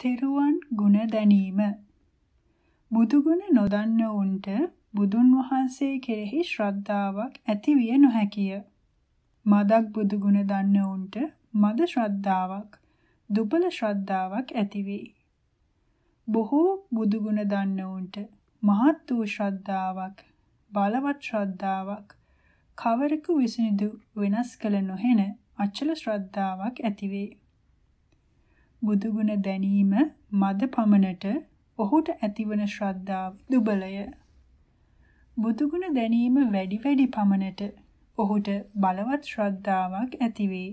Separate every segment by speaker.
Speaker 1: තෙරුවන් ගුණ දැනීම බුදුගුණ නොදන්න උන්ට බුදුන් වහන්සේ කෙරෙහි ශ්‍රද්ධාවක් ඇති විය නොහැකිය. මදක් බුදුගුණ දන්න උන්ට මද ශ්‍රද්ධාවක්, දුබල ශ්‍රද්ධාවක් ඇති වේ. බොහෝ බුදුගුණ දන්න උන්ට මහත් වූ ශ්‍රද්ධාවක්, බලවත් ශ්‍රද්ධාවක්, කවරෙකු විසිනිදු වෙනස් කළ නොහෙන අචල ශ්‍රද්ධාවක් ඇතිවේ. බුදුගුණ දැනීම මද පමණට ඔහුට ඇතිවන ශ්‍රද්ධාව දුබලය. බුදුගුණ දැනීම වැඩි වැඩි පමණට ඔහුට බලවත් ශ්‍රද්ධාවක් ඇතිවේ.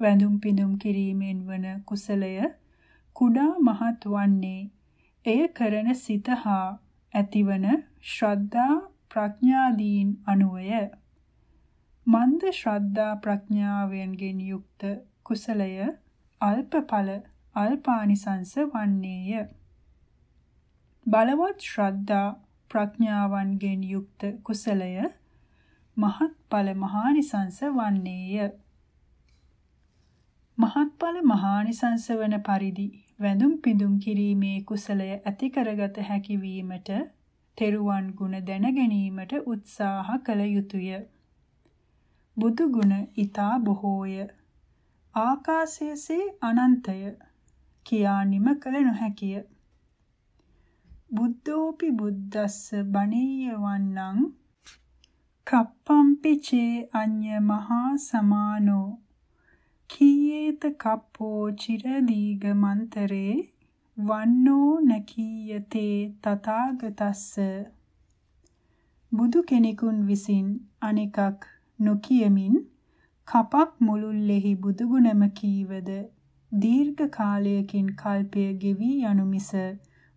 Speaker 1: වැඳුම් පිඳුම් කිරීමෙන් වන කුසලය කුඩා මහත් වන්නේ එය කරන සිත හා ඇතිවන ශ්‍රද්ධා ප්‍රඥාදීන් අනුවය. මන්ද ශ්‍රද්ධා ප්‍රඥාවෙන්ගෙන් යුක්ත කුසලය අල්පඵල අල්පානිසංස වන්නේය. බලවත් ශ්‍රද්ධා ප්‍රඥාවන්ගෙන් යුක්ත කුසලය මහත්ඵල මහානිසංස වන්නේය. මහත්ඵල මහානිසංස වන පරිදි වැඳුම් පිදුම් කිරීමේ කුසලය ඇති කරගත හැකි වීමට තෙරුවන් ගුණ දැන ගැනීමට උත්සාහ කළ යුතුය. බුදු ගුණ ඊතා බොහෝය. ආකාශයේසේ අනන්තය කියා නිම කළ නොහැකිය. බුද්ධෝපි බුද්දස්ස බණීය වන්නං කප්පම්පි චේ අඤ්ඤ මහා සමානෝ කීයේත කප්පෝ චිරදීග මන්තරේ වන්නෝ නකීයතේ තථාගතස්ස බුදු කෙනෙකුන් විසින් අනෙකක් නොකියමින් කපක් මුළුල්ලෙහි බුදුගුණම කීවද දීර්ඝ කාලයකින් කල්පය ගෙවි යනු මිස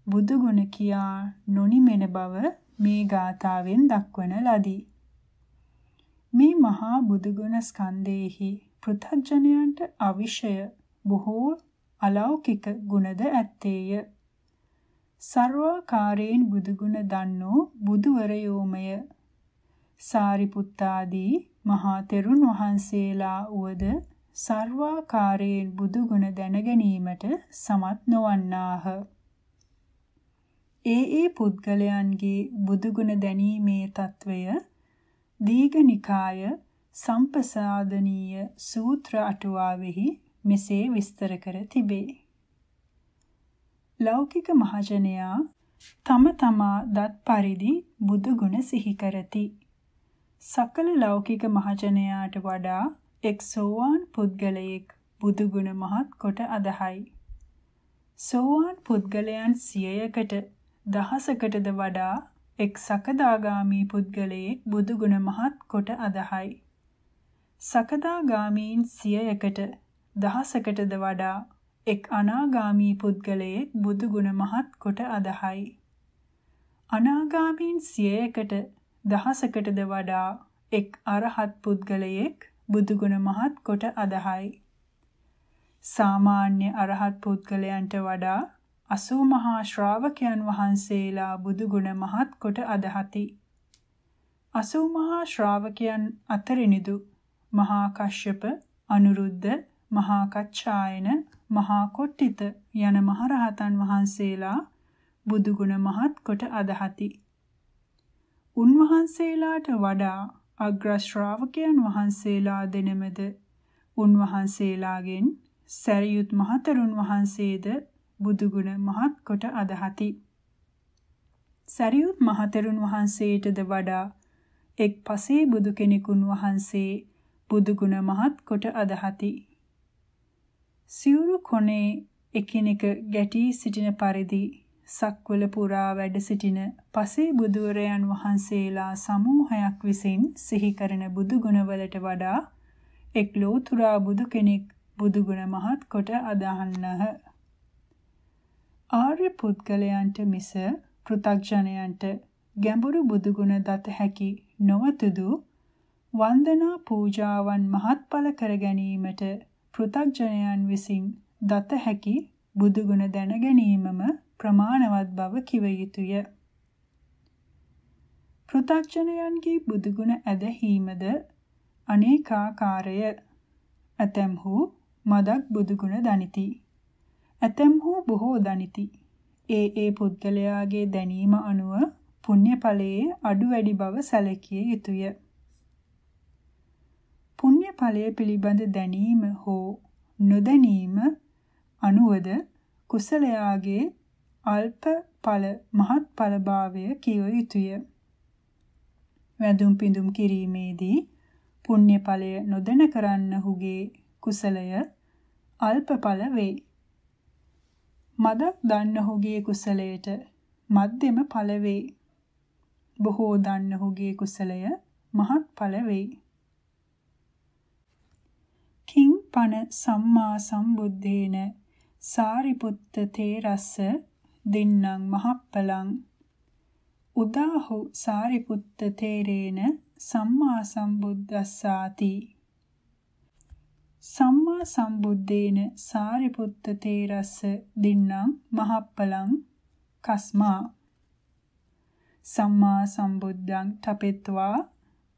Speaker 1: බුදුගුණ කියා නොනිමෙන බව මේ ගාථාවෙන් දක්වන ලදී. මේ මහා බුදුගුණ ස්කන්ධයේහි පෘථග්ජනයන්ට අවිෂය බොහෝ අලෞකික ගුණද ඇත්තේය. ਸਰවාකාරයෙන් බුදුගුණ දන්නෝ බුදුවරයෝමය. සාරිපුත්තාදී මහා තෙරුන් වහන්සේලා වුවද සර්වාකාරයෙන් බුදු ගුණ දැනගැනීමට සමත් නොවන්නාහ. ඒ ඒ පුද්ගලයන්ගේ බුදු ගුණ දැනීමේ తත්වය දීඝනිකාය සම්පසාදනීය සූත්‍ර අටුවාවෙහි මෙසේ විස්තර කර තිබේ. ලෞකික මහජනයා තම තමා දත් පරිදි බුදු ගුණ සිහි කරති. සකල ලෞකික මහජනයාට වඩා එක් සෝවාන් පුද්ගලයෙක් බුදු ගුණ මහත් කොට අදහයි. සෝවාන් පුද්ගලයන් සියයකට දහසකටද වඩා එක් සකදාගාමී පුද්ගලයෙක් බුදු ගුණ මහත් කොට අදහයි. සකදාගාමීන් සියයකට දහසකටද වඩා එක් අනාගාමී පුද්ගලයෙක් බුදු ගුණ මහත් කොට අදහයි. අනාගාමීන් සියයකට දහසකටද වඩා එක් අරහත් පුද්ගලයෙක් බුදු ගුණ මහත් කොට අදහයි. සාමාන්‍ය අරහත් පුද්ගලයන්ට වඩා අසූ මහා ශ්‍රාවකයන් වහන්සේලා බුදු ගුණ මහත් කොට අදහති. අසූ මහා ශ්‍රාවකයන් අතරිනිදු මහා කශ්‍යප, අනුරුද්ධ, මහා කච්චායන, මහා කොට්ටිත යන මහරහතන් වහන්සේලා බුදුගුණ මහත් කොට අදහති. උන්වහන්සේලාට වඩා අග්‍ර ශ්‍රාවකයන් වහන්සේලා දෙනමද උන්වහන්සේලාගෙන් සරියුත් මහතරුන් වහන්සේද බුදුගුණ මහත් කොට අදහති. සරියුත් මහතරුන් වහන්සේටද වඩා එක් පසේ බුදු කෙනෙකුන් වහන්සේ බුදුගුණ මහත් කොට අදහති. සිවුරු කොනේ එකිනෙක ගැටී සිටින පරිදි සක්වල පුරා වැඩ සිටින පසේ බුදුවරයන් වහන්සේලා සමූහයක් විසින් සිහි කරන බුදුගුණවලට වඩා එක් ලෝතුරා බුදු කෙනෙක් බුදුගුණ මහත් කොට අදහන්නහ. ආර්ය පුද්ගලයන්ට මිස පෘථග්ජනයන්ට ගැඹුරු බුදුගුණ දත හැකි නොවතුදු වන්දනා පූජාවන් මහත්ඵල කර ගැනීමට පෘථග්ජනයන් විසින් දත හැකි බුදුගුණ දැන ගැනීමම ප්‍රමාණවත් බව කිව යුතුය. පෘථග්ජනයන්ගේ බුදුගුණ ඇදහිීමද අනේකාකාරය. ඇතැම්හු මදක් බුදුගුණ දනිති. ඇතැම්හු බොහෝ දනිති. ඒ ඒ පුද්ගලයාගේ දැනීම අනුව පුණ්‍ය ඵලයේ අඩු වැඩි බව සැලකිය යුතුය. පුණ්‍ය ඵලය පිළිබඳ දැනීම හෝ නොදැනීම අනුවද කුසලයාගේ අල්ප ඵල මහත් ඵල භාවය කිව යුතුය. වැඳුම් පිඳුම් කිරීමේදී පුණ්‍ය ඵලය නොදැන කරන්නහුගේ කුසලය අල්ප ඵල වේ. මදක් දන්නහුගේ කුසලයට මධ්‍යම ඵල වේ. බොහෝ දන්නහුගේ කුසලය මහත් ඵල වේ. කිං පන සම්මා සම්බුද්දේන සාරිපුත්ත තේරස්ස දින්නම් මහප්පලං. උදාහු සාරිපුත්ත තේරේන සම්මා සම්බුද්දස්සාති. සම්මා සම්බුද්දේන සාරිපුත්ත තේරස්ස දින්නම් මහප්පලං කස්මා. සම්මා සම්බුද්ධං තපෙත්වා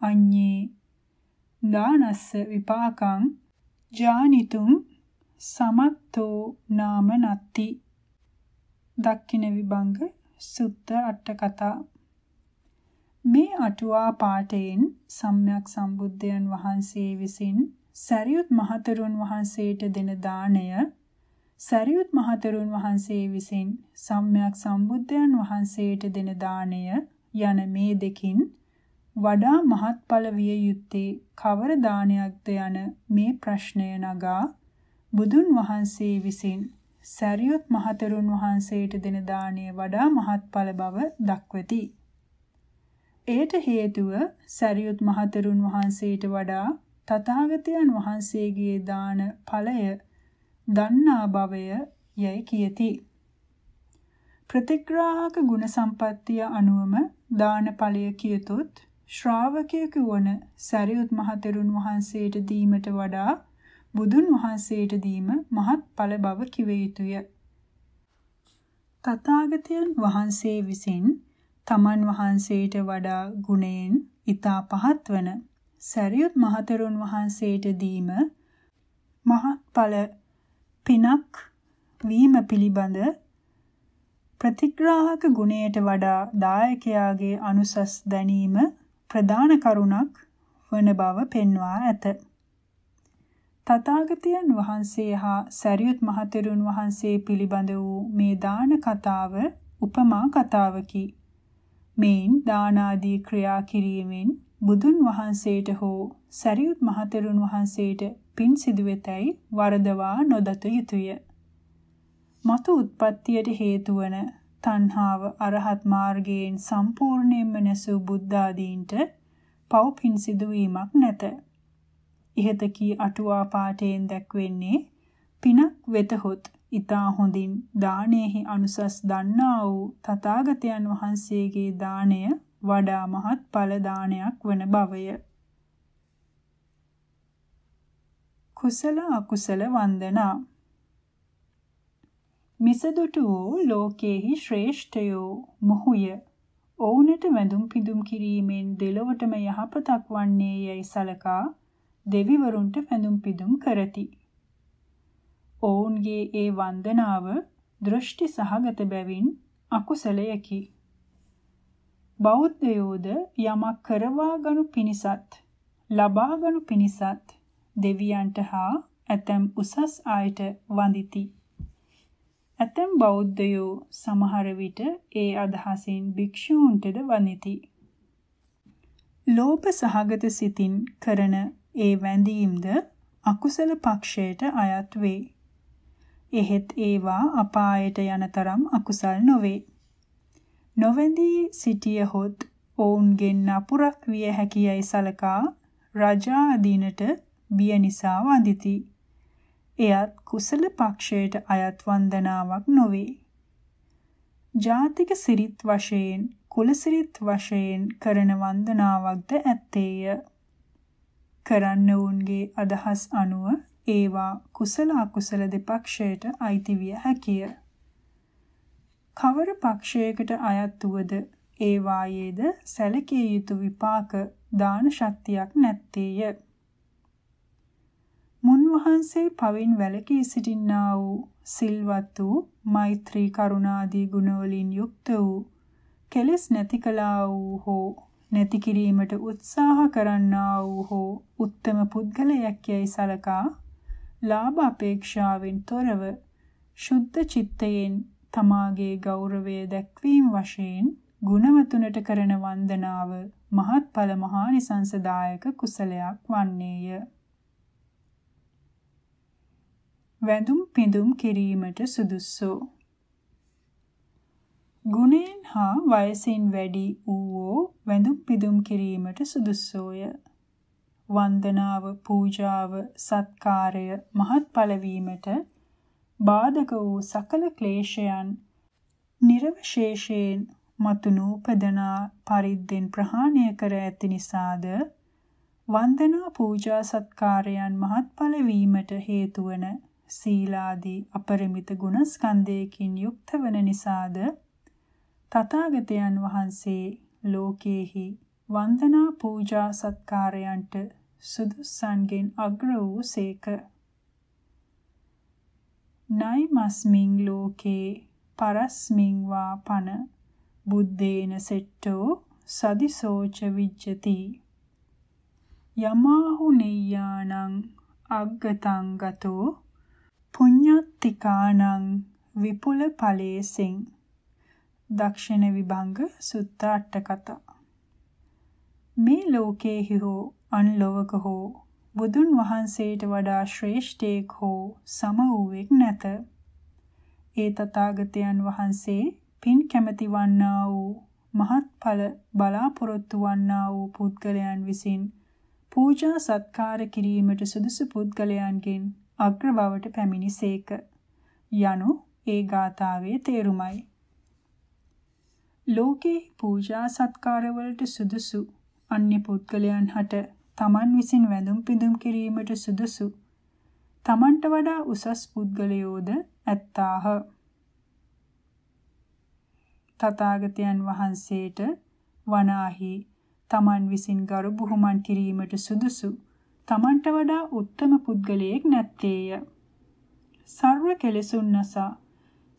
Speaker 1: අඤ්ඤේ. දානස්ස විපාකං ජානිතුං සමත්තෝ නාම නත්ති දක්ඛින විභංග සුත්ත අට කතා. මේ අටුවා පාඨයෙන් සම්්‍යක් සම්බුද්ධයන් වහන්සේ විසින් සරියුත් මහතෙරුන් වහන්සේට දෙන දාණය සරියුත් මහතෙරුන් වහන්සේ විසින් සම්්‍යක් සම්බුද්ධයන් වහන්සේට දෙන දාණය යන මේ දෙකින් වඩා මහත්ඵල විය යුත්තේ කවර දානයක්ද යන මේ ප්‍රශ්නය නගා බුදුන් වහන්සේ විසින් සරියුත් මහතෙරුන් වහන්සේට දෙන දාණය වඩා මහත්ඵල බව දක්වති. එයට හේතුව සරියුත් මහතෙරුන් වහන්සේට වඩා තථාගතයන් වහන්සේගේ දාන ඵලය දන්නා බවය යයි කියති. ප්‍රතිග්‍රාහක ගුණ සම්පත්තිය අනුවම දාන ඵලය කියතොත් ශ්‍රාවකයෙකු වන සරියුත් මහතෙරුන් වහන්සේට දීමට වඩා බුදුන් වහන්සේට දීම මහත් ඵල බව කිව යුතුය. තථාගතයන් වහන්සේ විසින් තමන් වහන්සේට වඩා ගුණයෙන් ඊතා පහත් වන සරියුත් මහතෙරුන් වහන්සේට දීම මහත් ඵල පිනක් වීම පිළිබඳ ප්‍රතිග්‍රාහක ගුණයට වඩා දායකයාගේ අනුසස් දැනීම ප්‍රධාන කරුණක් වන බව පෙන්වා ඇත. තථාගතයන් වහන්සේ හා සරියුත් මහතෙරුන් වහන්සේ පිළිබඳ වූ මේ දාන කතාව උපමා කතාවකි. මේන් දාන ආදී ක්‍රියා කිරීමෙන් බුදුන් වහන්සේට හෝ සරියුත් මහතෙරුන් වහන්සේට පින් සිදුවෙතයි වරදවා නොදත යුතුය. මතු උත්පත්තියට හේතු වන තණ්හාව අරහත් මාර්ගයෙන් සම්පූර්ණයෙන්ම නැසූ බුද්ධාදීන්ට පව් පින් සිදුවීමක් නැත. ඉහත කී අටුවා පාඨයෙන් දැක්වෙන්නේ පිනක් වෙතහොත් ඊතා හොඳින් දානෙහි අනුසස් දන්නා වූ තථාගතයන් වහන්සේගේ දාණය වඩා මහත් ඵල දානයක් වන බවය. කුසල අකුසල වන්දනා මිසදුටු වූ ලෝකේහි ශ්‍රේෂ්ඨයෝ මොහුය. ඔවුනට වැඳුම් පිදුම් කිරීමෙන් දෙලොවටම යහපතක් වන්නේ යයි සලකා දෙවිවරුන්ට පැඳුම් පිදුම් කරති. ඔවුන්ගේ ඒ වන්දනාව දෘෂ්ටි සහගත බැවින් අකුසලයකි. බෞද්ධයෝද යමක් කරවා ගනු පිණිසත් ලබා ගනු පිණිසත් දෙවියන්ට හා ඇතැම් උසස් ආයත වඳිති. ඇතැම් බෞද්ධයෝ සමහර විට ඒ අදහසින් භික්ෂූන්ටද වඳිති. ලෝභ සහගත සිතින් කරන ඒ වැඳීම්ද අකුසල පක්ෂයට අයත් වේ. එහෙත් ඒවා අපායට යන තරම් අකුසල් නොවේ. නොවැඳී සිටියහොත් ඔවුන්ගෙන් නපුරක් විය හැකියයි සලකා රජා අදීනට බිය නිසා වඳිති. එයත් කුසල පක්ෂයට අයත් වන්දනාවක් නොවේ. ජාතික සිරිත් වශයෙන් කුල සිරිත් වශයෙන් කරන වන්දනාවක්ද ඇත්තේය. කරන්න වුන්ගේ අදහස් අනුව ඒවා කුසල අකුසල දෙපක්ෂයට අයිති විය හැකිය. කවර පක්ෂයකට අයත් වුවද ඒ වායේද සැලකිය යුතු විපාක දාන ශක්තියක් නැත්තේය. මුන් වහන්සේ පවින් වැළකී සිටින්නා වූ සිල්වත් වූ මෛත්‍රී කරුණාදී ගුණවලින් යුක්ත වූ කෙලෙස් නැති කළා වූ හෝ නැති කිරීමට උත්සාහ කරන්නා වූ හෝ උත්තම පුද්ගලයෙක් යයි සලකා ලාභ අපේක්ෂාවෙන් තොරව ශුද්ධ චිත්තයෙන් තමාගේ ගෞරවය දැක්වීම වශයෙන් ගුණවතුනට කරන වන්දනාව මහත්ඵල මහානිසංසදායක කුසලයක් වන්නේය. වැඳුම් පිඳුම් කිරීමට සුදුස්සෝ ගුණෙන් හා වයසින් වැඩි වූවෝ වැඳුම් පිදුම් කිරීමට සුදුස්සෝය. වන්දනාව, පූජාව, සත්කාරය මහත්ඵල වීමට බාධක වූ සකල ක්ලේශයන් නිර්වශේෂයෙන් මතු නූපදනා පරිද්දෙන් ප්‍රහාණය කර ඇති නිසාද වන්දනා පූජා සත්කාරයන් මහත්ඵල වීමට හේතු වන සීලාදී අපරිමිත ගුණස්කන්ධයකින් යුක්ත වන නිසාද තථාගතයන් වහන්සේ ලෝකේහි වන්දනා පූජා සත්කාරයන්ට සුදුස්සන්ගෙන් අග්‍ර වූ සේක. නයිමස්මින් ලෝකේ පරස්මින් වා පන බුද්දේන සෙට්ටෝ සදිසෝච විජ්ජති. යමාහු නෙය්‍යානං අග්ගතං ගතෝ පුඤ්ඤත්තිකානං විපුල ඵලේසෙන් දක්ෂිණ විභංග සුත්ත අට කතා මේ ලෝකේහි හෝ අන්ලොවක හෝ බුදුන් වහන්සේට වඩා ශ්‍රේෂ්ඨයෙක් හෝ සම වූවෙක් නැත. ඒ තථාගතයන් වහන්සේ පින් කැමැති වන්නා වූ මහත්ඵල බලාපොරොත්තු වන්නා වූ පුද්ගලයන් විසින් පූජා සත්කාර කිරීමට සුදුසු පුද්ගලයන්ගෙන් අග්‍ර බවට පැමිණිසේක යනු ඒ ගාථාවේ තේරුමයි. ලෝකේ පූජා සත්කාරවලට සුදුසු අන්‍ය පුද්ගලයන් හට තමන් විසින් වැඳුම් පිදුම් කිරීමට සුදුසු තමන්ට වඩා උසස් පුද්ගලයෝද ඇත්තාහ. තථාගතයන් වහන්සේට වනාහි තමන් විසින් ගරු බුහුමන් කිරීමට සුදුසු තමන්ට වඩා උත්තම පුද්ගලයෙක් නැත්තේය. සර්ව කෙලෙසුන් නසා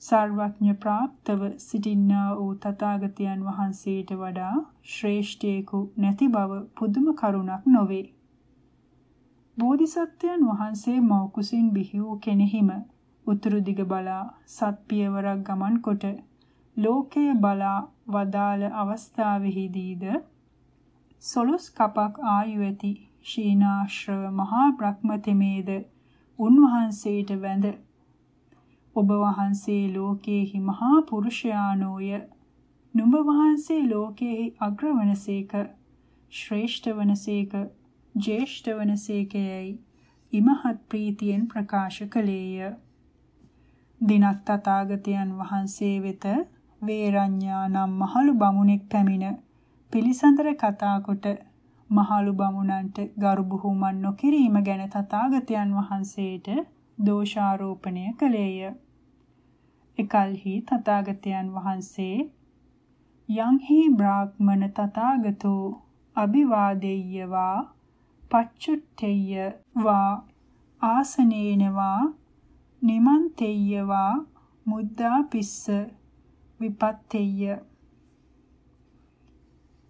Speaker 1: සර්වඥ ප්‍රාප්තව සිටින්නා වූ තථාගතයන් වහන්සේට වඩා ශ්‍රේෂ්ඨයෙකු නැති බව පුදුම කරුණක් නොවේ. බෝධිසත්වයන් වහන්සේ මෞකුසින් බිහි වූ කෙනෙහිම උතුරු දිග බලා සත්පියවරක් ගමන් කොට ලෝකය බලා වදාළ අවස්ථාවෙහිදීද සොළොස් කපක් ආයු ඇති ශීනාශ්‍රව මහා බ්‍රහ්ම තෙමේද උන්වහන්සේට වැඳ ඔබ වහන්සේ ලෝකේහි මහා පුරුෂයානෝය. නුඹ වහන්සේ ලෝකේහි අග්‍රවනසේක, ශ්‍රේෂ්ඨ වනසේක, ජේෂ්ඨ වනසේකයයි ඉමහත් ප්‍රීතියෙන් ප්‍රකාශ කළේය. දිනක් තථාගතයන් වහන්සේ වෙත වේරඤ්ඤා නම් මහලු බමුණෙක් පැමිණ පිළිසඳර කතා කොට මහලු බමුණන්ට ගරු බුහුමන් නොකිරීම ගැන තථාගතයන් වහන්සේට දෝෂාරෝපණය කළේය. එකල්හි තථාගතයන් වහන්සේ යංහි බ්‍රාහ්මන තථාගතෝ අභිවාදෙය්‍ය වා පච්චුට්ඨෙය්‍ය වා ආසනේන වා නිමන්තෙය්‍ය වා මුද්දා පිස්ස විපත්තෙය්‍ය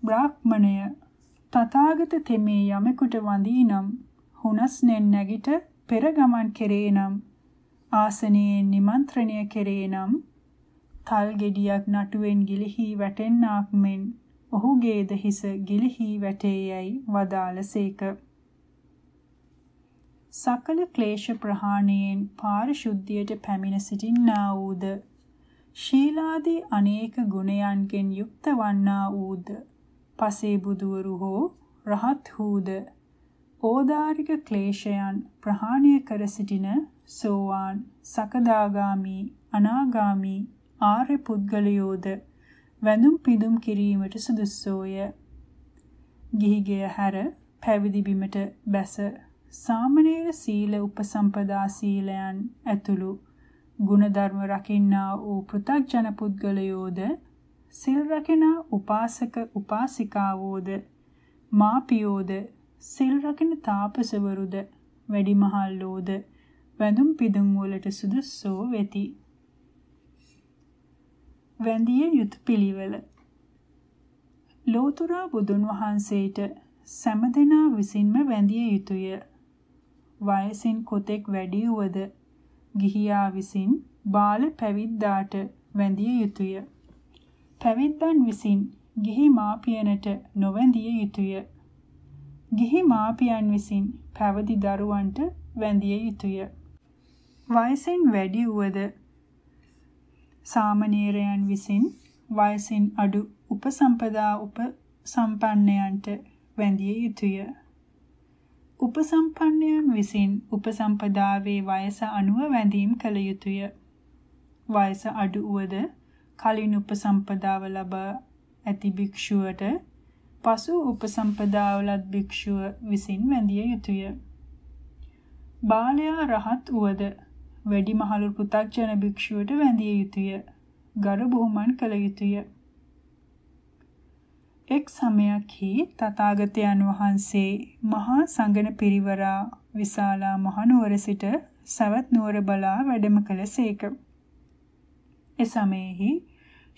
Speaker 1: බ්‍රාහ්මණය තථාගත තෙමේ යමෙකුට වඳීනම් හුනස්නෙන් නැගිට පෙර ගමන් කෙරේ නම් ආසනයෙන් නිමන්ත්‍රණය කෙරේ නම් තල් ගෙඩියක් නටුවෙන් ගිලිහි වැටෙන්නාක් මෙන් ඔහුගේද හිස ගිලිහි වැටේයයි වදාළසේක. සකල ක්ලේශ ප්‍රහාණයෙන් පාරිශුද්ධියට පැමිණ සිටින්නා වූද ශීලාදී අනේක ගුණයන්ගෙන් යුක්ත වන්නා වූද පසේ බුදුවරු හෝ රහත් වූද ඕදාරික ක්ලේශයන් ප්‍රහාණය කර සිටින සෝවාන් සකදාගාමි අනාගාමි ආර්ය පුද්ගලයෝද වැඳුම් පිදුම් කිරීමට සුදුස්සෝය. ගිහිගෙය හැර පැවිදි බිමට බැස සාමණේර සීල උපසම්පදා සීලයන් ඇතුළු ගුණධර්ම රකින්නා වූ පෘථග්ජන පුද්ගලයෝද සිල් රකින උපාසක උපාසිකාවෝද මාපියෝද සිල් රකින තාපසවරුද වැඩිමහල්ලෝද වැඳුම් පිදුම් වලට සුදුස්සෝ වෙති. වැඳිය යුතු පිළිවෙල ලෝතුරා බුදුන් වහන්සේට සෑමදෙනා විසින්ම වැඳිය යුතුය. වයසින් කොතෙක් වැඩි වුවද ගිහියා විසින් බාල පැවිද්දාට වැඳිය යුතුය. පැවිද්දන් විසින් ගිහි මාපියනට නොවැඳිය යුතුය. ගිහි මාපියන් විසින් පැවිදි දරුවන්ට වැඳිය යුතුය. වයසින් වැඩි වුවද සාමණේරයන් විසින් වයසින් අඩු උපසම්පදා උපසම්පන්නයන්ට වැඳිය යුතුය. උපසම්පන්නයන් විසින් උපසම්පදාවේ වයස අනුව වැඳීම් කළ යුතුය. වයස අඩු වුවද කලින් උපසම්පදාව ලබා ඇති භික්ෂුවට පසු උපසම්පදාවලත් භික්ෂුව විසින් වැඳිය යුතුය. බාලයා රහත් වුවද වැඩිමහලු පෘථග්ජන භික්ෂුවට වැඳිය යුතුය. ගරු බුහුමන් කළ යුතුය. එක් සමයක්හි තථාගතයන් වහන්සේ මහා සංඝන පිරිවරා විශාලා මහනුවර සිට සවැත් නුවර බලා වැඩම කළසේක. එසමයෙහි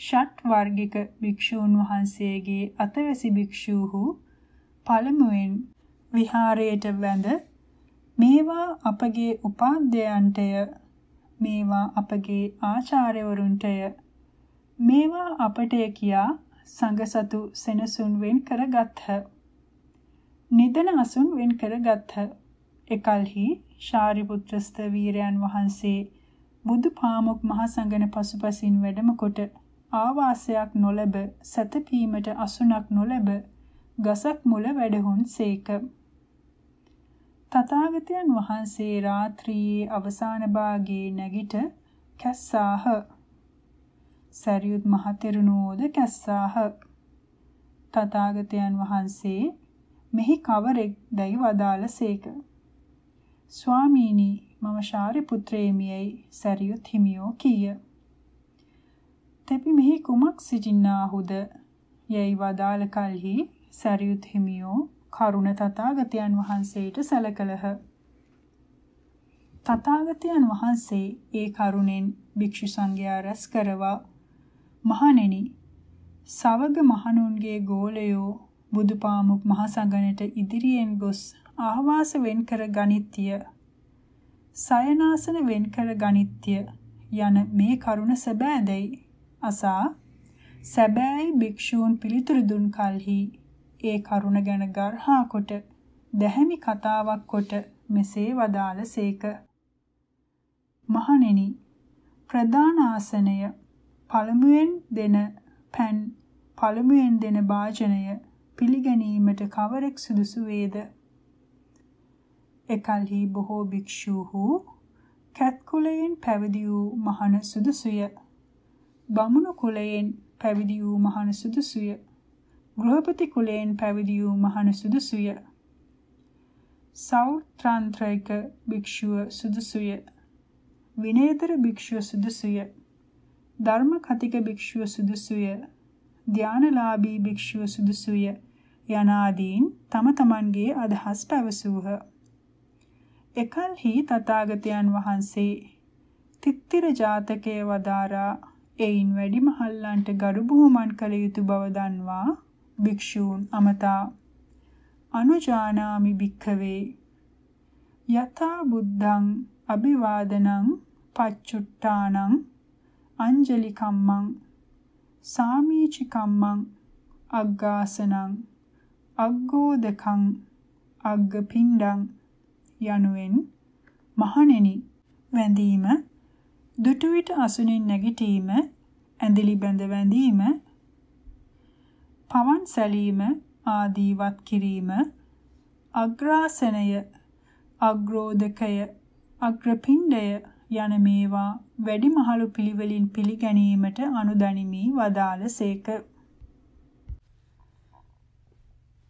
Speaker 1: ෂට් වර්ගික භික්ෂූන් වහන්සේගේ අතවැසි භික්ෂූහු පළමුවෙන් විහාරයට වැඳ මේවා අපගේ උපාධ්‍යයන්ටය. මේවා අපගේ ආචාර්යවරුන්ටය. මේවා අපටය කියා සංඝසතු සෙනසුන් වෙන් කරගත්හ. නිදන අසුන් වෙන් කරගත්හ. එකල්හි ශාරිපුත්‍රස්ත වීරයන් වහන්සේ බුදු පාමුක් මහ සංඝන පසුපසින් වැඩම කොට ආවාසයක් නොලැබ සැතපීමට අසුනක් නොලැබ ගසක් මුල වැඩහුන් සේක තථාගතයන් වහන්සේ රාත්‍රියේ අවසාන භාගයේ නැගිට කැස්සාහ. සරියුත් මහ තෙරණුවෝද කැස්සාහ. තථාගතයන් වහන්සේ මෙහි කවරෙක් දැයි වදාළසේක. ස්වාමීනි මම ශාරිපුත්‍රේමියයි සරියුත් හිමියෝ කීය. තෙපි මෙහි කුමක් සිටින්නාහුද යයි වදාළ කලෙහි සරියුත් හිමියෝ කරුණ තථාගතයන් වහන්සේට සැලකලහ. තථාගතයන් වහන්සේ ඒ කරුණෙන් භික්ෂු සංඝයා රැස් කරවා මහණෙනි සවග මහණුන්ගේ ගෝලයෝ බුදුපාමුක් මහසඟනට ඉදිරියෙන් ගොස් ආවාස වෙන් කර ගනිත්‍ය සයනාසන වෙන් කර ගනිත්‍ය යන මේ කරුණ සැබෑදැයි අසා සැබෑයි භික්ෂූන් පිළිතුරු දුන් කලෙහි ඒ කරුණ ගැන ගර්හා කොට දැහැමි කතාවක් කොට මෙසේ වදාළසේක. මහණෙනි ප්‍රධාන ආසනය පළමුවෙන් දෙන පෑන් පළමුවෙන් දෙන වාජනය පිළිගැනීමට කවරෙක් සුදුසු වේද? එකල්හි බොහෝ භික්ෂූහු කැත් කුලයෙන් පැවිදි වූ මහණ සුදුසුය. බමුණු කුලයෙන් පැවිදි වූ මහණ සුදුසුය. ගෘහපති කුලයෙන් පැවිදි වූ මහණ සුදුසුය. සෞත්‍රාන්ත්‍රික භික්ෂුව සුදුසුය. විනයතර භික්ෂුව සුදුසුය. ධර්ම කතික භික්ෂුව සුදුසුය. ධානලාභී භික්ෂුව සුදුසුය. යනාදීන් තම තමන්ගේ අදහස් පැවසූහ. එකල්හි තථාගතයන් වහන්සේ තිත්තිර ජාතකයේ වදාරා එයින් වැඩිමහල්ලන්ට ගරු බුහුමන් කළ යුතු බව දන්වා භික්ෂූන් අමතා. අනුජානාමි භික්ඛවේ. යථා බුද්ධං අභිවාදනං පච්චුට්ටානං අංජලි කම්මං සාමීචි කම්මං අග්ගාසනං අග්ගෝදකං අග්ගපිණ්ඩං යනුවෙන් මහණෙනි වැඳීම දුටු විට අසුනින් නැගිටීම ඇඳිලි බැඳ වැඳීම පවන් සැලීම ආදී වත් කිරීම අග්‍රාසනය අග්‍රෝදකය අග්‍රපිණ්ඩය යන මේවා වැඩිමහලු පිළිවෙලින් පිළිගැනීමට අනුදනිමි වදාළසේක.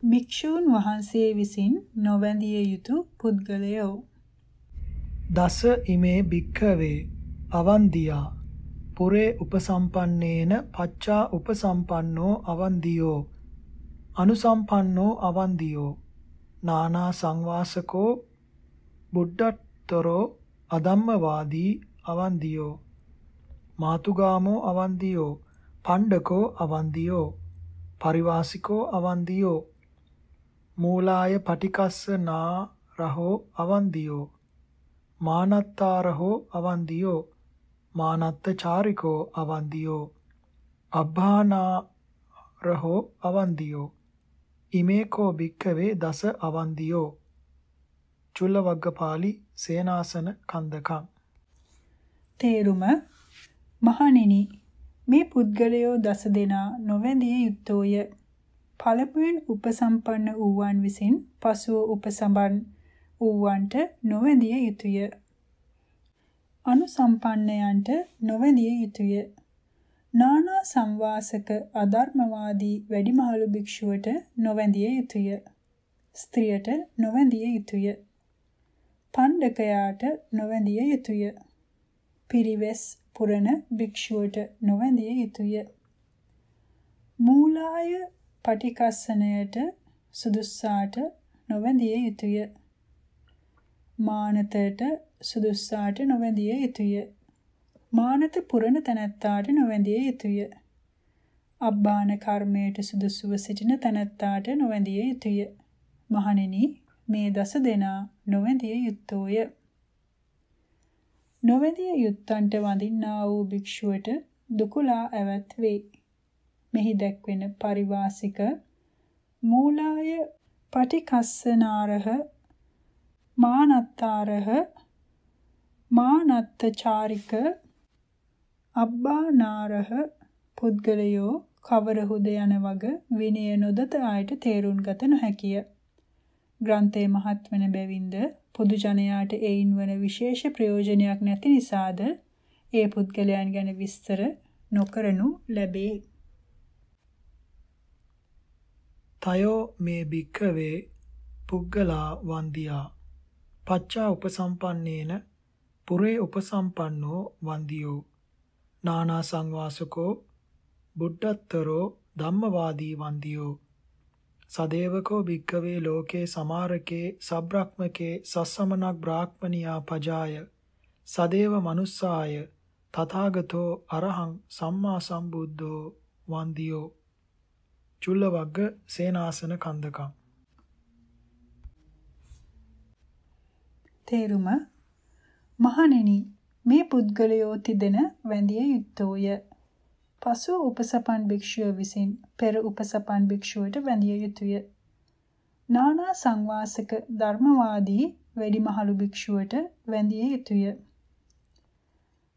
Speaker 1: භික්ෂූන් වහන්සේ විසින් නොවැඳිය යුතු පුද්ගලයෝ
Speaker 2: දස ඉමේ භික්ඛවේ අවන්දියා. පුරේ උපසම්පන්නේන පච්චා උපසම්පන්නෝ අවන්දියෝ. අනුසම්පන්නෝ අවන්දියෝ. නානා සංවාසකෝ බුද්ධත්තරෝ අධම්මවාදී අවන්දියෝ. මාතුගාමෝ අවන්දියෝ. පණ්ඩකෝ අවන්දියෝ. පරිවාසිකෝ අවන්දියෝ. මූලාය පටිකස්ස නා රහෝ අවන්දියෝ. මානත්තාරහෝ අවන්දියෝ. මානත්ත චාරිකෝ අවන්දියෝ. අබ්බානාරහෝ අවන්දියෝ. ඉමේකෝ භික්කවේ දස අවන්දියෝ. චුල්ලවග්ගපාලි සේනාසන කන්දකම්.
Speaker 1: තේරුම මහණෙනි මේ පුද්ගලයෝ දස දෙනා නොවැඳිය යුත්තෝය. පළමුවෙන් උපසම්පන්න වූවන් විසින් පසුව උපසම්බන් වූවන්ට නොවැඳිය යුතුය. අනුසම්පන්නයන්ට නොවැඳිය යුතුය නානා සංවාසක අධර්මවාදී වැඩිමහලු භික්ෂුවට නොවැඳිය යුතුය ස්ත්‍රියට නොවැඳිය යුතුය පණ්ඩකයාට නොවැඳිය යුතුය පිරිවෙස් පුරණ භික්ෂුවට නොවැඳිය යුතුය. මූලාය පටිකස්සනයට සුදුස්සාට නොවැඳිය යුතුය. මානතයට සුදුස්සාට නොවැඳිය යුතුය. මානත පුරණ තැනැත්තාට නොවැඳිය යුතුය. අබ්බාන කර්මයට සුදුසුව සිටින තැනැත්තාට නොවැඳිය යුතුය. මහණෙනි මේ දස දෙනා නොවැඳිය යුත්තෝය. නොවැදිය යුත්තන්ට වඳින්නා වූ භික්ෂුවට දුකුලා ඇවත් වේ. මෙහි දැක්වෙන පරිවාසික මූලාය පටිකස්සනාරහ මානත්තාරහ මානත්තචාරික අබ්බානාරහ පුද්ගලයෝ කවරහුද යන වග විනය නොදත ආයට තේරුම් ගත නොහැකිය. ග්‍රන්ථයේ මහත් වන බැවින්ද පොදු ජනයාට ඒයින් වන විශේෂ ප්‍රයෝජනයක් නැති නිසාද ඒ පුද්ගලයන් ගැන විස්තර නොකරනු ලැබේ.
Speaker 2: තයෝ මේ භික්කවේ පුද්ගලා වන්දියා පච්චා උපසම්පන්නේන පුරේ උපසම්පන්නෝ වන්දියෝ නානා සංවාසකෝ බුද්ධත්තරෝ ධම්මවාදී වන්දියෝ සදේවකෝ භික්කවේ ලෝකේ සමාරකේ සබ්‍රක්මකේ සස්සමනක් බ්‍රාහ්මනියා පජාය සදේව මනුස්සාය තථාගතෝ අරහං සම්මා සම්බුද්ධෝ වන්දියෝ චුල්ලවග්ග සේනාසන කන්දකම්
Speaker 1: තේරුම මහණෙනි මේ පුද්ගලයෝ තිදෙන වැඳිය යුත්තෝය පසුව උපසපන් භික්ෂුව විසින් පෙර උපසපන් භික්ෂුවට වැඳිය යුතුය. නානා සංවාසක ධර්මවාදී වැඩිමහලු භික්ෂුවට වැඳිය යුතුය.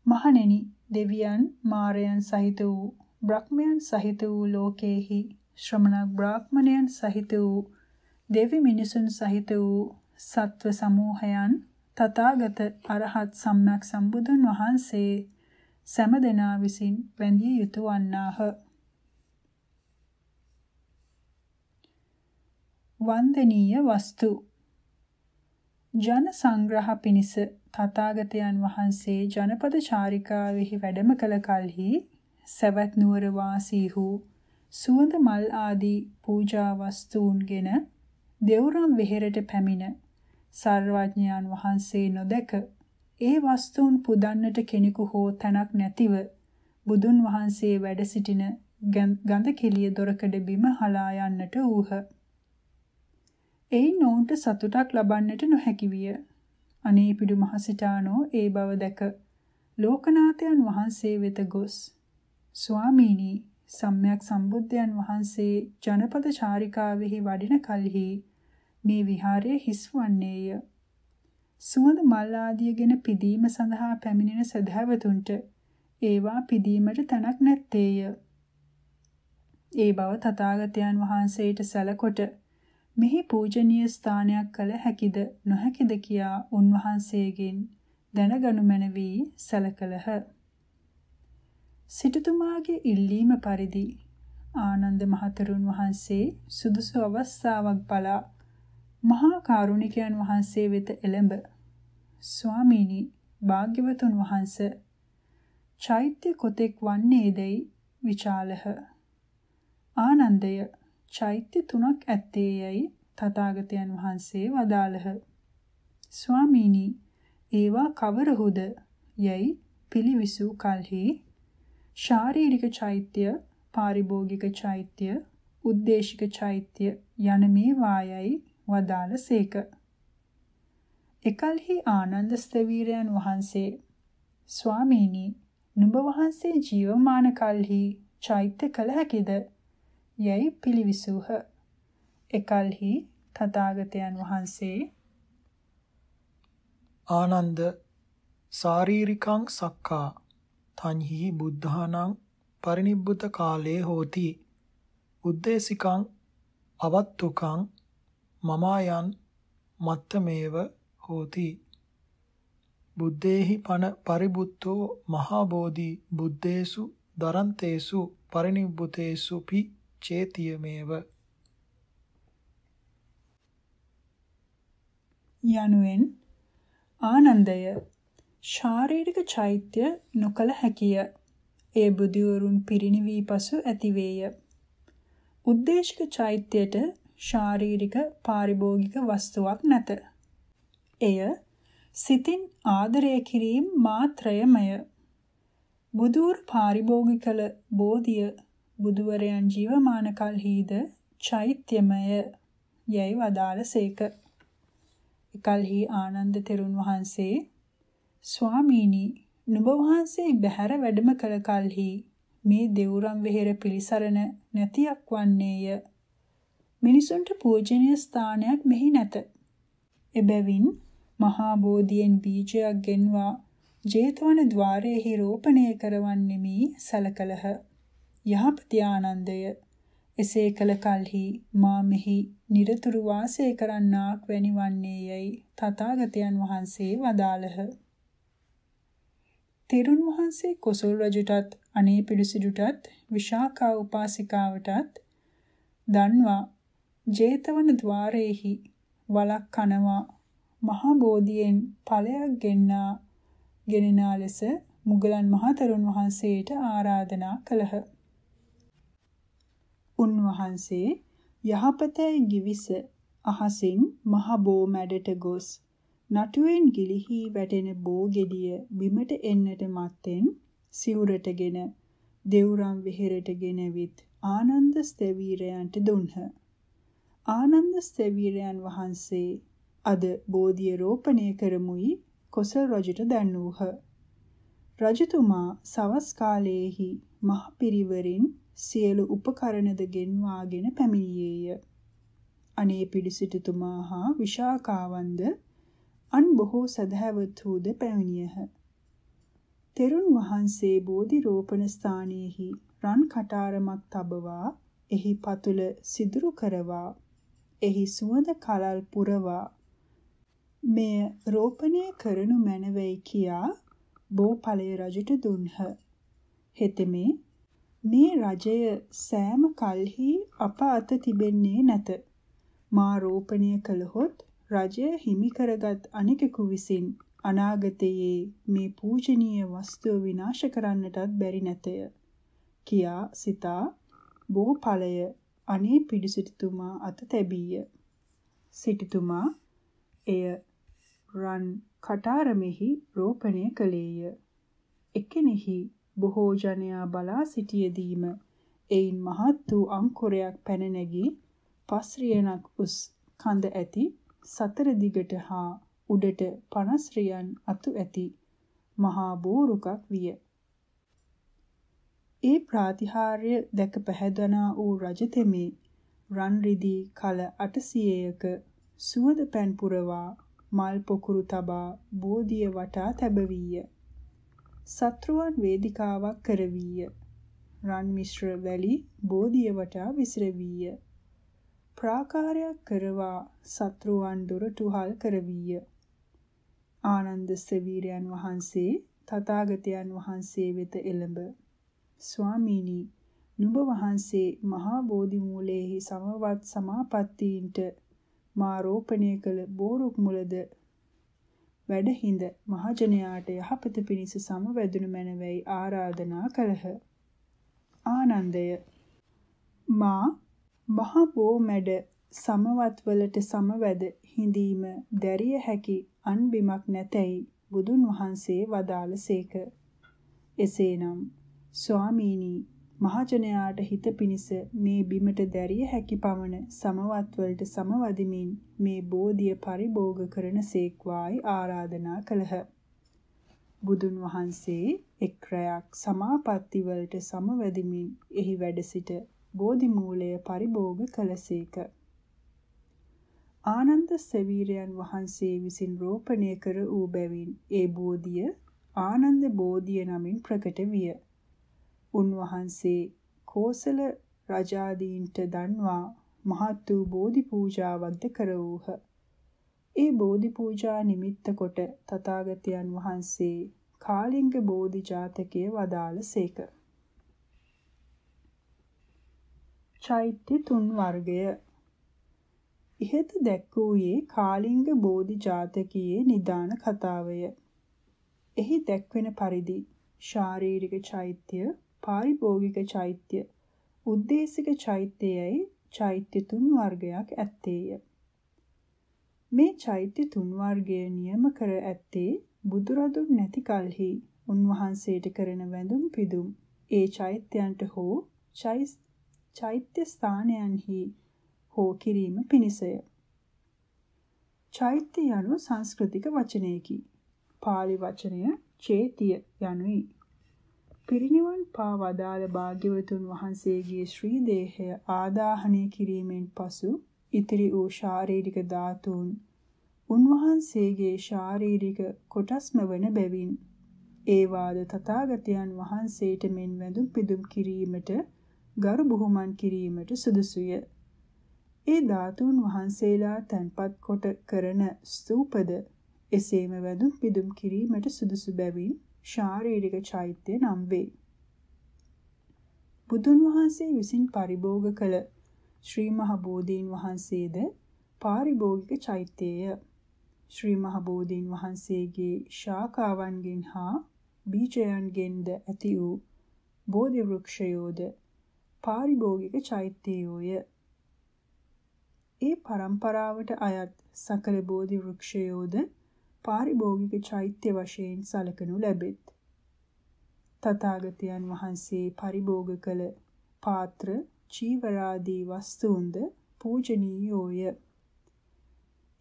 Speaker 1: මහණෙනි දෙවියන් මාරයන් සහිත වූ බ්‍රහ්මයන් සහිත වූ ලෝකේහි ශ්‍රමණ බ්‍රාහ්මණයන් සහිත වූ දෙවි මිනිසුන් සහිත වූ සත්ව සමූහයන් තථාගත අරහත් සම්්‍යක් සම්බුදුන් වහන්සේ සෑම දෙනා විසින් වැඳිය යුතු වන්නාහ. වන්දනීය වස්තු ජන සංග්‍රහ පිණිස තථාගතයන් වහන්සේ ජනපද චාරිකාවෙහි වැඩම කළ කලෙහි සවැත් නුවර වාසීහු සුවඳ මල් ආදී පූජා වස්තුන්ගෙන දෙවුරම් වෙහෙරට පැමිණ සර්වඥයන් වහන්සේ නොදැක ඒ වස්තුන් පුදන්නට කෙනෙකු හෝ තැනක් නැතිව බුදුන් වහන්සේ වැඩ සිටින ගඳ කෙලිය දොරකඩ බිම හලා යන්නට ඌහ. එයින් ඔවුන්ට සතුටක් ලබන්නට නොහැකි විය. අනේපිඩු මහසිටානෝ ඒ බව දැක ලෝකනාථයන් වහන්සේ වෙත ගොස් ස්වාමීනි සම්්‍යක් සම්බුද්ධයන් වහන්සේ ජනපද චාරිකාවෙහි වඩින කලෙහි මේ විහාරය හිස්වන්නේය. සුවඳ මල් ආදියගෙන පිදීම සඳහා පැමිණෙන සදහැවතුන්ට ඒවා පිදීමට තැනක් නැත්තේය. ඒ බව තථාගතයන් වහන්සේට සැලකොට මෙහි පූජනීය ස්ථානයක් කළ හැකිද නොහැකිද කියා උන්වහන්සේගෙන් දැනගනු මැනවි සැලකලහ. සිටුතුමාගේ ඉල්ලීම පරිදි ආනන්ද මහතෙරුන් වහන්සේ සුදුසු අවස්ථාවක් බලා මහා කාරුණිකයන් වහන්සේ වෙත එළඹ ස්වාමීනි භාග්‍යවතුන් වහන්ස චෛත්‍ය කොතෙක් වන්නේදයි විචාලහ. ආනන්දය චෛත්‍ය තුනක් ඇත්තේයයි තථාගතයන් වහන්සේ වදාළහ. ස්වාමීනි ඒවා කවරහුද යයි පිළිවිසූ කලෙහි ශාරීරික චෛත්‍ය පාරිභෝගික චෛත්‍ය උද්දේශික චෛත්‍ය යන මේ වායයි වදාළසේක එකල්හි ආනන්ද ස්තවීරයන් වහන්සේ ස්වාමීනි නුඹ වහන්සේ ජීවමාන කල්හි චෛත්‍ය කළ හැකිද? යැයි පිළිවිසූහ. එකල්හි තථාගතයන් වහන්සේ
Speaker 2: ආනන්ද ශාරීරිකං සක්කා තන්හි බුද්ධානං පරිනිබ්බුත කාලේ හෝති. උද්දේශිකං අවත්තුකං මමායන් මත්තමේව හෝති බුද්දේහි පන පරිබුත්තෝ මහා බෝධි බුද්දේසු දරන්තේසු පරිනිබ්බුතේසු පි චේතියමේව
Speaker 1: යනුවෙන් ආනන්දය ශාරීරික චෛත්‍ය නොකල හැකිය. ඒ බුදුවරුන් පිරිනිවී පසු ඇතිවේය. උද්දේශික චෛත්‍යයට ශාරීරික පාරිභෝගික වස්තුවක් නැත. එය සිතින් ආදරය කිරීම මාත්‍රයමය. බුදුවරු පාරිභෝගිකල බෝධිය බුදුවරයන් ජීවමාන කල්හිද චෛත්‍යමය යැයි වදාළසේක. එකල්හි ආනන්ද තෙරුන් වහන්සේ ස්වාමීනි නුඹ වහන්සේ බහැර වැඩම කළ කලෙහි මේ දෙවුරම් වෙහෙර පිළිසරණ නැතියක් වන්නේය මිනිසුන්ට පූජනීය ස්ථානයක් මෙහි නැත. එබැවින් මහා බෝධියෙන් බීජයක් ගෙන්වා ජේතවන ద్వාරයේහි රෝපණය කරවන්නෙමි සලකලහ යහපති ආනන්දය එසේ කල කලෙහි මා මෙහි নিরතුරු වාසය කරන්නාක් වැනි වන්නේයයි තථාගතයන් වහන්සේ වදාළහ තෙරුන් වහන්සේ කොසල් රජුටත් අනේ පිළිසිටුටත් විශාඛා උපාසිකාවටත් දන්වා ජේතවන ద్వාරයේහි වලක් කනවා මහා බෝධියෙන් ඵලයක් ගෙන්නා ගෙනිනා ලෙස මුගලන් මහතෙරුන් වහන්සේට ආරාධනා කළහ. උන්වහන්සේ යහපතයි ගිවිස අහසින් මහ බෝ මැඩට ගොස් නටුවෙන් ගිලිහි වැටෙන බෝ ගෙඩිය බිමට එන්නට මත්තෙන් සිවුරටගෙන දෙවුරම් විහෙරටගෙන විත් ආනන්ද ස්තවීරයන්ට දුන්හ. ආනන්ද ස්තවීරයන් වහන්සේ අද බෝධිය රෝපණය කරමුයි කොසල් රජුට දැන්වූහ. රජතුමා සවස් කාලයේහි මහ පිරිවරින් සියලු උපකරණද ගෙන්වාගෙන පැමිණියේය. අනේ පිළිසිටුතුමා හා විශාකාවන්ද අන් බොහෝ සදහැවතුද පැමිණියහ. තෙරුන් වහන්සේ බෝධි රෝපණ ස්ථානයේහි රන් කටාරමක් තබවා එහි පතුල සිදුරු කරවා එහි සුවඳ කලල් පුරවා මෙය රෝපණය කරනු මැනවයි කියා බෝපලය රජුට දුන්හ. හෙතෙමේ මේ රජය සෑම කල්හි අප අත තිබෙන්නේ නැත. මා රෝපණය කළහොත් රජය හිමි කරගත් අනෙකෙකු විසින් අනාගතයේ මේ පූජනීය වස්තුව විනාශ කරන්නටත් බැරි නැතය. කියා සිතා බෝඵලය අනේ පිඩුසිටුතුමා අත තැබීය. සිටුතුමා එය රන් කටාරමෙහි රෝපණය කළේය. එකෙනෙහි බොහෝ ජනයා බලා සිටියදීම එයින් මහත් වූ අංකුරයක් පැන නැගී පස්රියනක් උස් කඳ ඇති සතර දිගට හා උඩට 50 රියන් අතු ඇති මහා බෝරුකක් විය. ඒ ප්‍රාතිහාර්ය දැක පැහැදනා වූ රජතෙමේ රන් රිදී කල 800ක සුවඳ පැන් පුරවා මල් පොකුරු තබා බෝධිය වටා තැබවීය. සත්‍රුවන් වේදිකාවක් කරවීය. රන් මිශ්‍ර වැලි බෝධිය වටා විසිරවීය. ප්‍රාකාරයක් කරවා සත්‍රුවන් දොරටුහල් කරවීය. ආනන්ද ස්තවීරයන් වහන්සේ තථාගතයන් වහන්සේ වෙත එළඹ ස්වාමීනි නුඹ වහන්සේ මහා බෝධි මූලයේහි සමවත් සමාපත්තීන්ට මා රෝපණය කළ බෝරුක් මුලද වැඩහිඳ මහජනයාට යහපත පිණිස සමවැදුණු මැනවයි ආරාධනා කළහ. ආනන්දය මා මහ බෝ මැඩ සමවත් වලට සමවැද හිඳීම දැරිය හැකි අන්බිමක් නැතැයි බුදුන් වහන්සේ වදාළසේක. එසේනම් ස්වාමීනි මහජනයාට හිත පිනිස මේ බිමට දැරිය හැකි පමණ සමවත් වලට සමවදිමින් මේ බෝධිය පරිභෝග කරන සේක්වායි ආරාධනා කළහ. බුදුන් වහන්සේ එක් රැයක් සමාපatti වලට සමවැදිමින් එහි වැඩ සිට බෝධි මූලය පරිභෝග කළසේක. ආනන්ද සෙවීරයන් වහන්සේ විසින් රෝපණය කර වූ බැවින් ඒ බෝධිය ආනන්ද බෝධිය නමින් ප්‍රකට විය. උන්වහන්සේ කෝසල රජාදීන්ට දන්වා මහත් වූ බෝධි පූජාවක්ද කර වූහ. ඒ බෝධි පූජා නිමිත්ත කොට තථාගතයන් වහන්සේ කාලිංග බෝධි ජාතකය වදාළසේක. චෛත්‍ය තුන් වර්ගය ඉහත දැක්වූයේ කාලිංග බෝධි ජාතකයේ නිදාන කතාවය. එහි දැක්වෙන පරිදි ශාරීරික චෛත්‍ය, පාරිභෝගික චෛත්‍ය, උද්දේශික චෛත්‍යයයි චෛත්‍ය තුන් වර්ගයක් ඇත්තේය. මේ චෛත්‍ය තුන් වර්ගය නියම කර ඇත්තේ බුදුරදුන් නැති කලෙහි උන්වහන්සේට කරන වැඳුම් පිදුම් ඒ චෛත්‍යයන්ට හෝ චෛත්‍ය ස්ථානයන්හි හෝ කිරීම පිණිසය. චෛත්‍ය යනු සංස්කෘතික වචනයකි. pāli වචනය චේතිය යනුයි. පිරිනිවන් පා වදාළ භාග්‍යවතුන් වහන්සේගේ ශ්‍රී දේහය ආදාහනය කිරීමෙන් පසු ඉතිරි වූ ශාරීරික ධාතුන් උන්වහන්සේගේ ශාරීරික කොටස්ම වන බැවින් ඒ වාද තථාගතයන් වහන්සේට මෙන් වැඳුම් පිදුම් කිරීමට ගරු බුහුමන් කිරීමට සුදුසුය. ඒ ධාතුන් වහන්සේලා තැන්පත් කොට කරන ස්තූපද එසේම වැදුම් පිදුම් කිරීමට සුදුසු බැවින් ශාරීරික චෛත්‍ය නම් වේ. බුදුන් වහන්සේ විසින් පරිභෝග කළ ශ්‍රී මහ බෝධීන් වහන්සේද පාරිභෝගික චෛත්‍යය. ශ්‍රී මහ බෝධීන් වහන්සේගේ ශාඛාවන්ගෙන් හා බීජයන්ගෙන්ද ඇති වූ බෝධි වෘක්ෂයෝද පාරිභෝගික චෛත්‍යයෝය. ඒ පරම්පරාවට අයත් සකල බෝධි වෘක්ෂයෝද පාරිභෝගික චෛත්‍ය වශයෙන් සැලකනු ලැබෙත්. තථාගතයන් වහන්සේ පරිභෝග කළ පාත්‍ර චීවරාදී වස්තුන්ද පූජනීයෝය.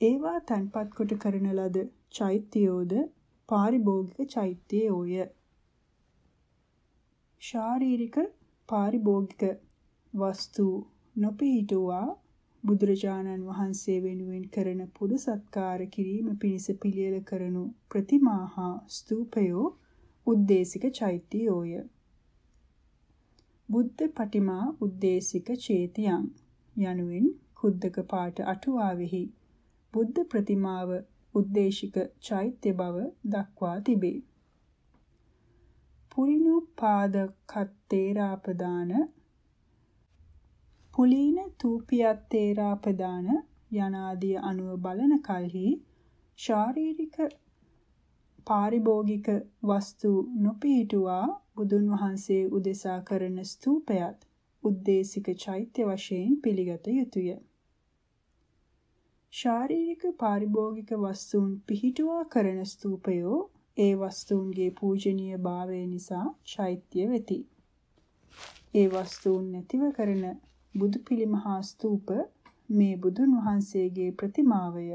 Speaker 1: ඒවා තන්පත් කොට කරන ලද චෛත්‍යයෝද පාරිභෝගික චෛත්‍යයෝය. ශාරීරික පාරිභෝගික වස්තු නොපිහිටුවා බුදුරජාණන් වහන්සේ වෙනුවෙන් කරන පුද සත්කාර කිරීම පිණිස පිළියෙල කරනු ප්‍රතිමා හා ස්තූපයෝ උද්දේශික චෛත්‍යයෝය. බුද්ධ පටිමා උද්දේශික චේතියං යනුවෙන් කුද්දක පාඨ අටුවාවෙහි බුද්ධ ප්‍රතිමාව උද්දේශික චෛත්‍ය බව දක්වා තිබේ. පුරිනුපාද කත්තේරාපදාන පුලීන තූපියත්තේරාපදාන යනාදී අනුව බලන කලෙහි ශාරීරික පාරිභෝගික වස්තු නොපීටුවා බුදුන් වහන්සේ උදෙසා කරන ස්තූපයත් උද්දේශික චෛත්‍ය වශයෙන් පිළිගත යුතුය. ශාරීරික පාරිභෝගික වස්තුන් පිහිටුවා කරන ස්තූපයෝ ඒ වස්තුන්ගේ පූජනීය භාවය නිසා චෛත්‍ය වෙති. ඒ වස්තුන් නැතිව කරන බුදු පිළිමහා ස්තූප මේ බුදුන් වහන්සේගේ ප්‍රතිමාවය.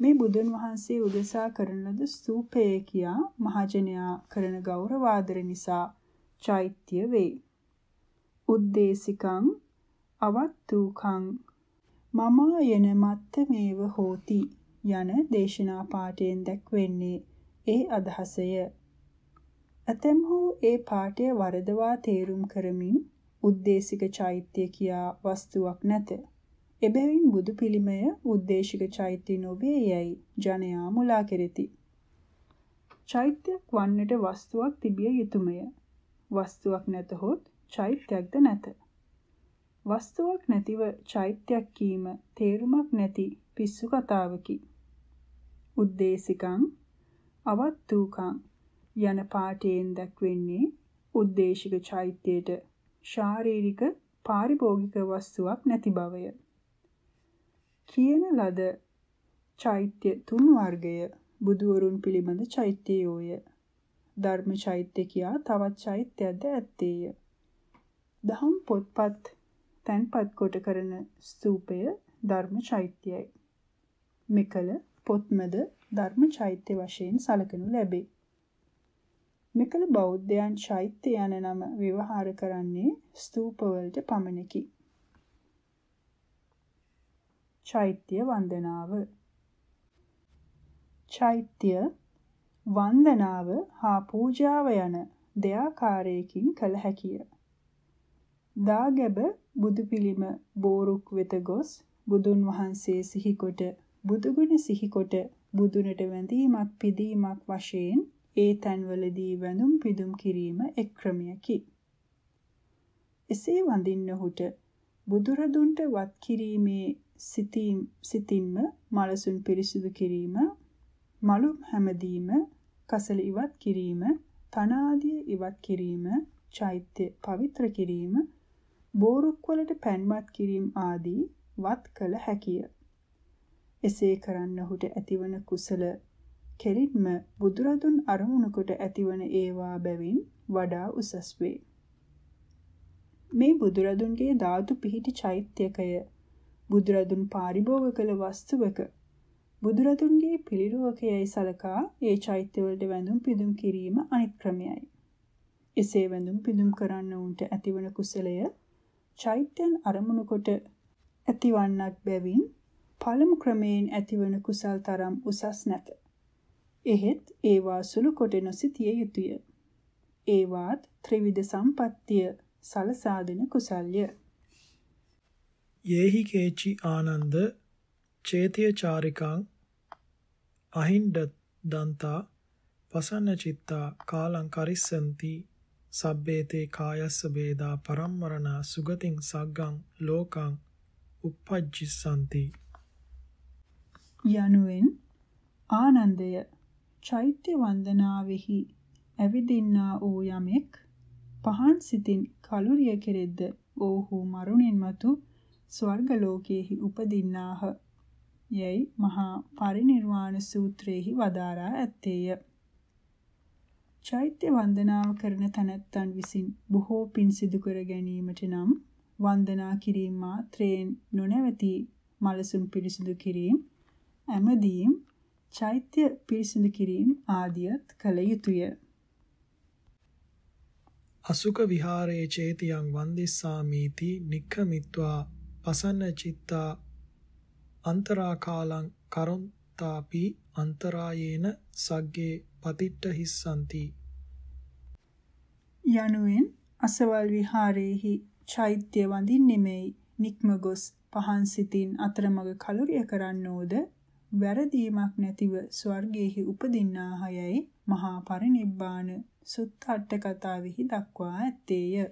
Speaker 1: මේ බුදුන් වහන්සේ උදෙසා කරන ලද ස්තූපය කියා මහජනයා කරන ගෞරවාදර නිසා චෛත්‍ය වේ. උද්දේශිකං අවත්තුකං මමායන මත්තමේව හෝති යන දේශනා පාඨයෙන් දැක්වෙන්නේ ඒ අදහසය. ඇතැම්හු ඒ පාඨය වරදවා තේරුම් කරමින් උද්දේශික චෛත්‍ය කියා වස්තුවක් නැත. එබැවින් බුදු පිළිමය උද්දේශික චෛත්‍ය නොවේ යයි ජනයා මුලා කෙරෙති. චෛත්‍යයක් වන්නට වස්තුවක් තිබිය යුතුයමය. වස්තුවක් නැතහොත් චෛත්‍යයක්ද නැත. වස්තුවක් නැතිව චෛත්‍යයක් කීම තේරුමක් නැති පිස්සු කතාවකි. උද්දේශිකං අවත්තූකං යන පාඨයෙන් දක්වන්නේ උද්දේශික චෛත්‍යයට ශාරීරික පාරිභෝගික වස්තුවක් නැති බවය. කියන ලද චෛත්‍ය තුන් වර්ගය බුදුවරුන් පිළිබඳ චෛත්‍යයෝය. ධර්ම චෛත්‍ය කියා තවත් චෛත්‍යයක්ද ඇත්තේය. දහම් පොත්පත් තැන්පත් කොට කරන ස්තූපය ධර්ම චෛත්‍යයයි. මෙකල පොත්මද ධර්ම චෛත්‍ය වශයෙන් සැලකනු ලැබේ. මෙකල බෞද්ධයන් චෛත්‍ය යන නම ව්‍යවහාර කරන්නේ ස්තූපවලට පමණකි. චෛත්‍ය වන්දනාව චෛත්‍ය වන්දනාව හා පූජාව යන දෙආකාරයකින් කළ හැකිය. දාගැබ බුදු පිළිම බෝරුක් වෙත ගොස් බුදුන් වහන්සේ සිහිකොට බුදුගුණ සිහිකොට බුදුනට වැඳීමක් පිදීමක් වශයෙන් ඒ තැන්වලදී වැඳුම් පිදුම් කිරීම එක් ක්‍රමයකි. එසේ වඳින්නහුට බුදුරදුන්ට වත් කිරීමේ සිතින් සිතින්ම මලසුන් පිරිසිදු කිරීම, මලු හැමදීම, කසල ඉවත් කිරීම, තනාදිය ඉවත් කිරීම, චෛත්‍ය පවිත්‍ර කිරීම, බෝරුක් වලට පැන්වත් කිරීම ආදී වත් කළ හැකිය. එසේ කරන්නහුට ඇතිවන කුසල කෙලින්ම බුදුරදුන් අරමුණු කොට ඇතිවන ඒවා බැවින් වඩා උසස් වේ. මේ බුදුරදුන්ගේ ධාතු පිහිටි චෛත්‍යකය බුදුරදුන් පාරිභෝග කළ වස්තුවක බුදුරදුන්ගේ පිළිරුවකයයි සලකා ඒ චෛත්‍යවලට වැඳුම් පිදුම් කිරීම අනිත් ක්‍රමයයි. එසේ වැඳුම් පිදුම් කරන්න උන්ට ඇතිවන කුසලය චෛත්‍යයන් අරමුණු කොට ඇතිවන්නක් බැවින් පළමු ක්‍රමයෙන් ඇතිවන කුසල් තරම් උසස් නැත. එහෙත් ඒවා සුළු කොට නොසිතිය යුතුය. ඒවාත් ත්‍රිවිධ සම්පත්තිය සලසා දෙන කුසල්ය.
Speaker 2: යේහි කේචි ආනන්ද චේතිය චාරිකං අහින්ද දන්තා පසන්න චිත්තා කාලං කරිස්සන්ති සබ්බේතේ කායස්ස වේදා පරම්මරණ සුගතින් සග්ගං ලෝකං uppajjissanti
Speaker 1: යනුවෙන් ආනන්දය චෛත්‍ය වන්දනාවෙහි ඇවිදින්නා වූ යමෙක් පහන් සිතින් කලුරිය කෙරෙද්ද ඔව්හු මරුණින් මතු ස්වර්ග ලෝකයේහි උපදින්නාහ යයි මහා පරිනිර්වාණ සූත්‍රයේහි වදාරා ඇත්තේය. චෛත්‍ය වන්දනාව කරන තැනැත්තන් විසින් බොහෝ පින් සිදු කර ගැනීමට නම් වන්දනා කිරීම මාත්‍රයෙන් නොනැවති මලසුන් පිරිසිදු කිරීම, ඇමදීම්, චෛත්‍ය පිරිසිදු කිරීම ආදියත් කළ යුතුය.
Speaker 2: අසුක විහාරයේ චේතියං වන්දිස්සාමීති නික්ඛමිත්වා පසන්න චිත්තා අන්තරා කාලං කරොන්තාපි අන්තරායේන සග්ගේ පතිට්ඨ හිස්සanti
Speaker 1: යනුවෙන් අසවල් විහාරයේහි චෛත්‍ය වඳින්නෙමෙයි. නික්ම ගොස් පහන් සිතින් අතරමඟ කලුරිය කරන්නෝද වැරදීමක් නැතිව ස්වර්ගයේහි උපදින්නාහයයි මහා පරිනිබ්බාන සුත්ත අට කතාවෙහි දක්වා ඇත්තේය.